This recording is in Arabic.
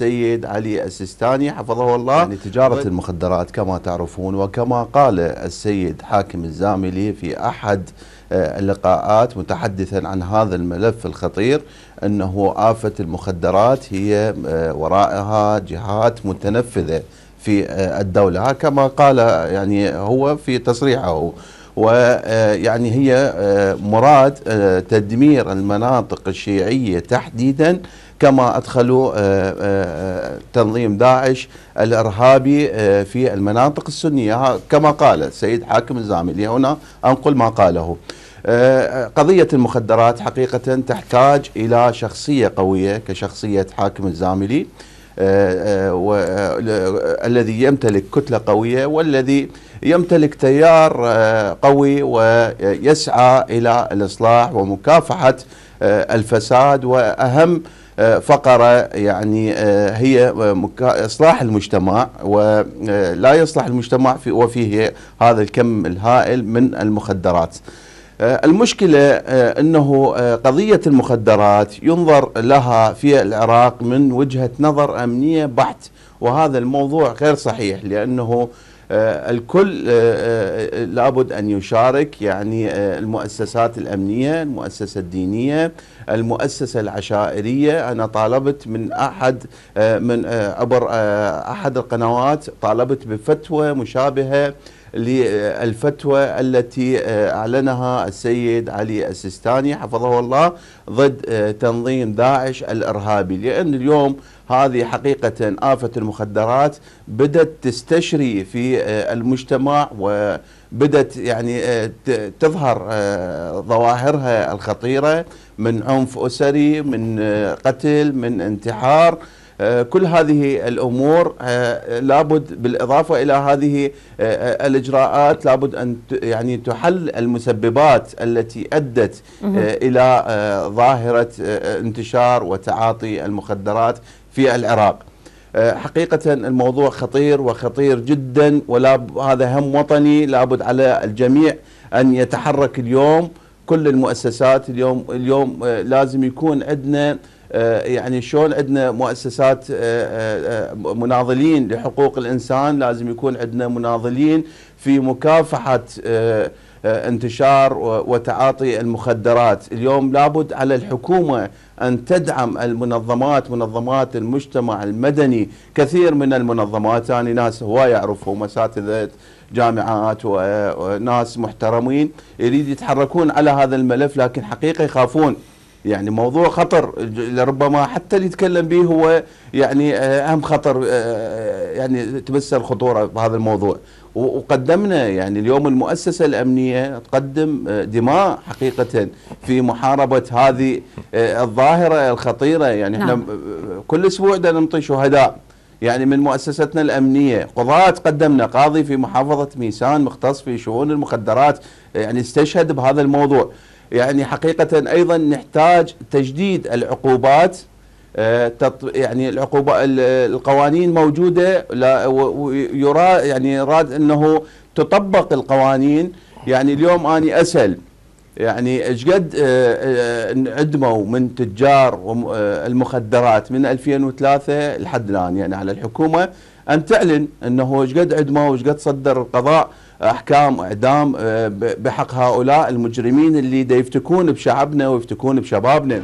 السيد علي السيستاني حفظه الله. يعني تجارة المخدرات كما تعرفون وكما قال السيد حاكم الزاملي في أحد آه، اللقاءات متحدثا عن هذا الملف الخطير أنه آفة المخدرات هي آه، وراءها جهات متنفذة في آه، الدولة. كما قال يعني هو في تصريحه ويعني هي مراد تدمير المناطق الشيعية تحديدا كما أدخلوا تنظيم داعش الإرهابي في المناطق السنية. كما قال السيد حاكم الزاملي هنا أنقل ما قاله. قضية المخدرات حقيقة تحتاج إلى شخصية قوية كشخصية حاكم الزاملي الذي يمتلك كتلة قوية والذي يمتلك تيار قوي ويسعى إلى الإصلاح ومكافحة الفساد وأهم فقرة يعني هي إصلاح المجتمع ولا يصلح المجتمع وفيه هذا الكم الهائل من المخدرات. آه، المشكلة آه، أنه آه، قضية المخدرات ينظر لها في العراق من وجهة نظر أمنية بحت وهذا الموضوع غير صحيح لأنه الكل لابد أن يشارك يعني المؤسسات الأمنية المؤسسة الدينية المؤسسة العشائرية. أنا طالبت من أحد من عبر أحد القنوات طالبت بفتوى مشابهة للفتوى التي آه، أعلنها السيد علي السيستاني حفظه الله ضد آه، تنظيم داعش الإرهابي. لأن اليوم هذه حقيقة آفة المخدرات بدأت تستشري في آه، المجتمع وبدأت يعني تظهر ظواهرها الخطيرة من عنف أسري من قتل من انتحار. كل هذه الأمور آه، لابد بالإضافة إلى هذه آه، الإجراءات لابد أن يعني تحل المسببات التي أدت إلى ظاهرة انتشار وتعاطي المخدرات في العراق. حقيقة الموضوع خطير وخطير جدا ولا هذا هم وطني لابد على الجميع أن يتحرك اليوم كل المؤسسات اليوم اليوم لازم يكون عندنا آه، يعني شلون عندنا مؤسسات آه، آه، مناضلين لحقوق الإنسان لازم يكون عندنا مناضلين في مكافحة انتشار وتعاطي المخدرات. اليوم لابد على الحكومة أن تدعم المنظمات منظمات المجتمع المدني. كثير من المنظمات أنا ناس هو يعرفهم أساتذة جامعات وناس محترمين يريد يتحركون على هذا الملف لكن حقيقة يخافون يعني موضوع خطر لربما حتى اللي يتكلم به هو يعني آه، أهم خطر آه، يعني تمثل خطورة بهذا الموضوع. وقدمنا يعني اليوم المؤسسة الأمنية تقدم آه، دماء حقيقة في محاربة هذه الظاهرة الخطيرة. يعني إحنا نعم. كل أسبوع نعطي شهداء. يعني من مؤسستنا الأمنية قضاة قدمنا قاضي في محافظة ميسان مختص في شؤون المخدرات يعني استشهد بهذا الموضوع. يعني حقيقة أيضا نحتاج تجديد العقوبات آه، يعني العقوبة القوانين موجودة يرى يعني يراد أنه تطبق القوانين. يعني اليوم أني أسأل يعني إيش قد انعدموا آه، من تجار آه، المخدرات من 2003 لحد الآن؟ يعني على الحكومة أن تعلن أنه إيش قد عدموا وإيش قد صدر القضاء أحكام إعدام آه، بحق هؤلاء المجرمين اللي يفتكون بشعبنا ويفتكون بشبابنا.